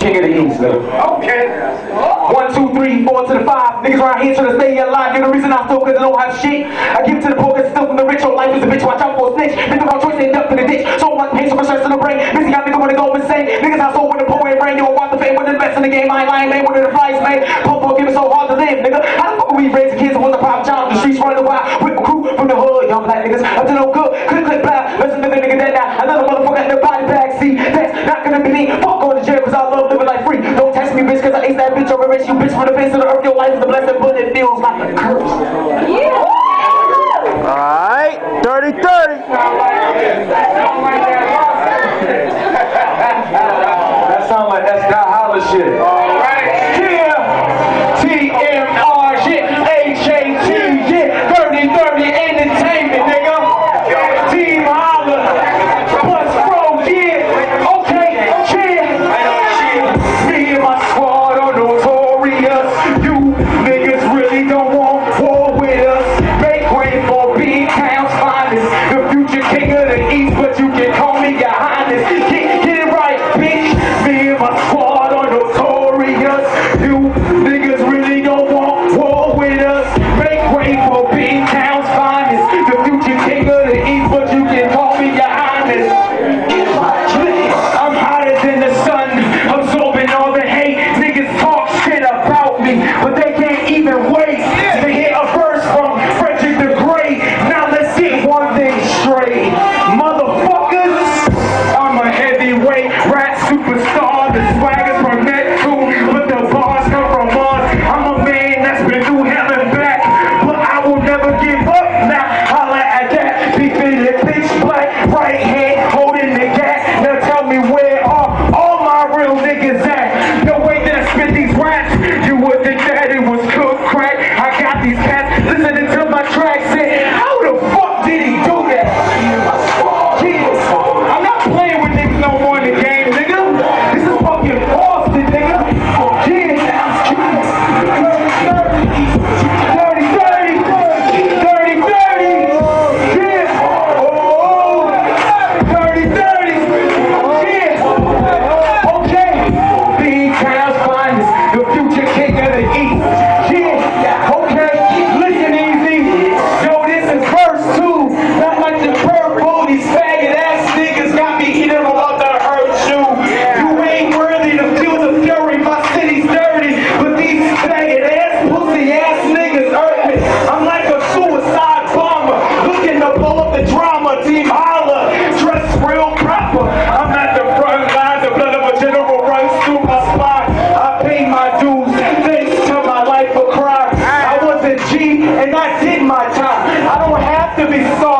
King of the East, nigga. Okay. One, two, three, four to the five. Niggas around here trying to stay alive. You're the reason I still cause I don't have shit. I give to the poor cause still from the rich. Your life is a bitch. Watch out for a snitch. Think about choice, end up in the ditch. So much pain, so much stress in the brain. Busy got nigga wanna go insane. Niggas out so when the poor ain't rain. You don't want the fame with the best in the game. I ain't lying, man. One of the flies, man. Pump up, give it so hard to live, nigga. How the fuck are we raising kids with the pop child? The streets running wild with a crew from the hood. Young black niggas up to no good. Click, click, blah. Listen to the nigga that now. Another motherfucker in the body bag. See, that's not gonna be me. Fuck going to jail cause I love living like free. Don't test me, bitch, cause I ace that bitch over race you bitch from the face of the earth. Your life is a blessing, but it feels like a curse. Alright, 30 30. That sound like S Dot Halla shit. To and I did my time. I don't have to be sorry.